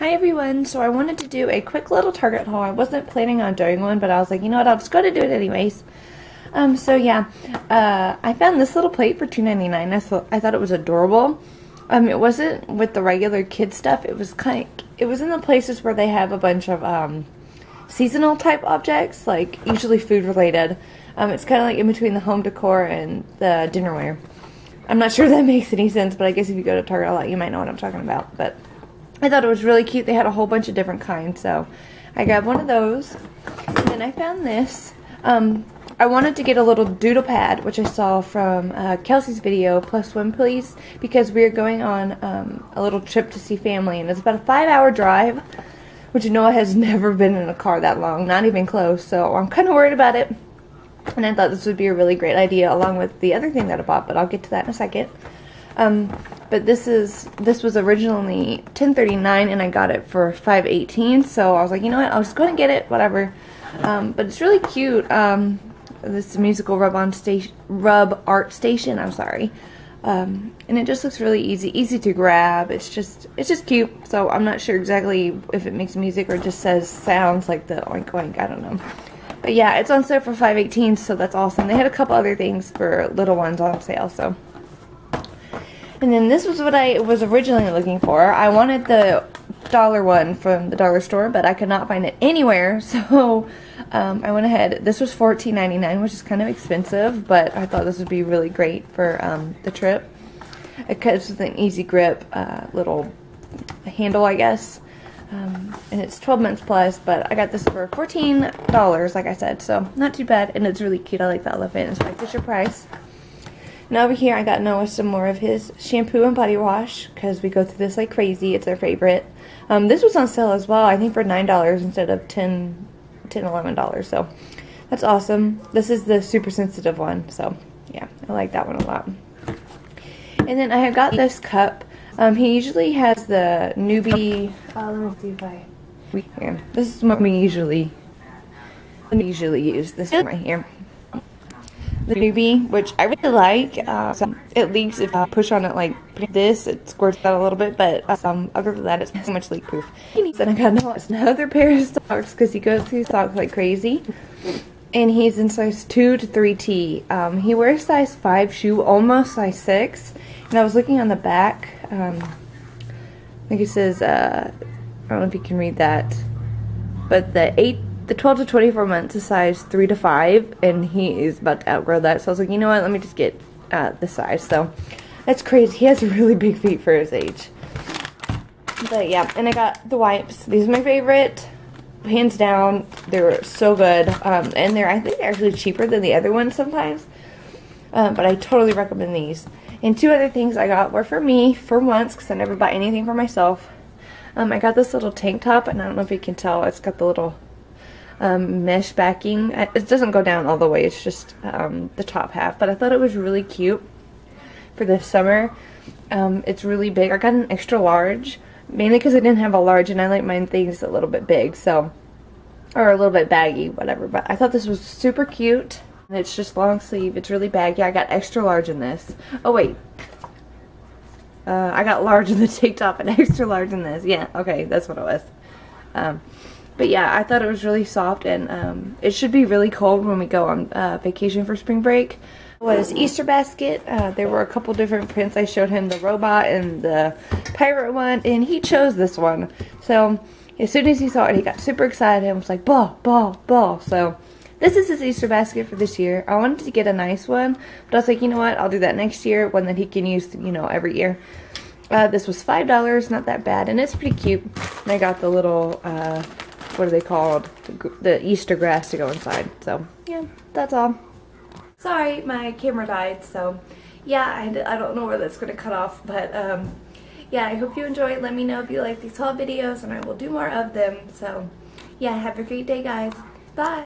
Hi everyone, so I wanted to do a quick little Target haul. I wasn't planning on doing one, but I was like, you know what, I'll just go to do it anyways. Um, so yeah, uh, I found this little plate for $2.99. I thought, I thought it was adorable. Um, it wasn't with the regular kid stuff. It was kind of, it was in the places where they have a bunch of, um, seasonal type objects, like usually food related. Um, it's kind of like in between the home decor and the dinnerware. I'm not sure that makes any sense, but I guess if you go to Target a lot, you might know what I'm talking about. But I thought it was really cute. They had a whole bunch of different kinds, so I grabbed one of those. And then I found this. Um, I wanted to get a little doodle pad, which I saw from uh, Kelsey's video, Plus One Please, because we are going on um, a little trip to see family, and it's about a five-hour drive, which Noah has never been in a car that long, not even close, so I'm kind of worried about it. And I thought this would be a really great idea, along with the other thing that I bought, but I'll get to that in a second. Um, but this is this was originally 10.39 and I got it for 5.18 so I was like you know what I'll just go and get it whatever. Um, but it's really cute um, this musical rub on station rub art station I'm sorry. Um, and it just looks really easy easy to grab it's just it's just cute so I'm not sure exactly if it makes music or just says sounds like the oink oink I don't know. But yeah it's on sale for 5.18 so that's awesome. They had a couple other things for little ones on sale so and then this was what I was originally looking for. I wanted the dollar one from the dollar store, but I could not find it anywhere. So um, I went ahead. This was $14.99, which is kind of expensive, but I thought this would be really great for um, the trip. It comes with an easy grip uh, little handle, I guess. Um, and it's 12 months plus, but I got this for $14, like I said, so not too bad, and it's really cute. I like the elephant. It's my Fisher Price. Now over here I got Noah some more of his shampoo and body wash because we go through this like crazy. It's our favorite. Um, this was on sale as well, I think for $9 instead of 10 10 $11. So that's awesome. This is the super sensitive one. So yeah, I like that one a lot. And then I have got this cup. Um, he usually has the Nuby. Uh, let me see if I. Here. This is what we usually usually use. This one right here the Nuby, which I really like. Uh, so it leaks if I push on it like this, it squirts out a little bit, but um, other than that, it's so much leak proof. Then I got another pair of socks because he goes through socks like crazy. And he's in size 2 to 3T. Um, he wears size 5 shoe, almost size 6. And I was looking on the back. Um, I think it says, uh, I don't know if you can read that. But the 8 the 12 to 24 months is size 3 to 5, and he is about to outgrow that. So I was like, you know what, let me just get uh, the size. So that's crazy. He has really big feet for his age. But yeah, and I got the wipes. These are my favorite. Hands down, they're so good. Um, and they're, I think actually cheaper than the other ones sometimes. Um, but I totally recommend these. And two other things I got were for me, for once, because I never buy anything for myself. Um, I got this little tank top, and I don't know if you can tell, it's got the little um, mesh backing. It doesn't go down all the way, it's just um, the top half, but I thought it was really cute for this summer. Um, it's really big. I got an extra large, mainly because I didn't have a large and I like mine things a little bit big, so, or a little bit baggy, whatever, but I thought this was super cute. It's just long sleeve, it's really baggy. I got extra large in this. Oh wait, uh, I got large in the tank top and extra large in this. Yeah, okay, that's what it was. Um, but yeah, I thought it was really soft and um, it should be really cold when we go on uh, vacation for spring break. Was Easter basket. Uh, there were a couple different prints. I showed him the robot and the pirate one, and he chose this one. So as soon as he saw it, he got super excited and was like, ball, ball, ball. So this is his Easter basket for this year. I wanted to get a nice one, but I was like, you know what, I'll do that next year, one that he can use, you know, every year. Uh, this was $5, not that bad, and it's pretty cute. And I got the little uh, what are they called? The Easter grass to go inside. So, yeah, that's all. Sorry, my camera died, so yeah, I, I don't know where that's going to cut off, but um, yeah, I hope you enjoyed. Let me know if you like these haul videos, and I will do more of them. So, yeah, have a great day, guys. Bye.